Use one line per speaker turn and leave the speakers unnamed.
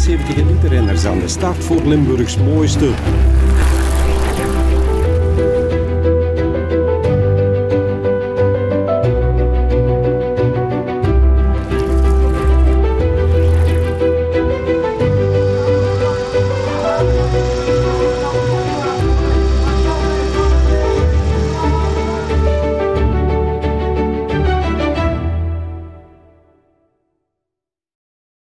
72 elite-renners aan de start voor Limburgs mooiste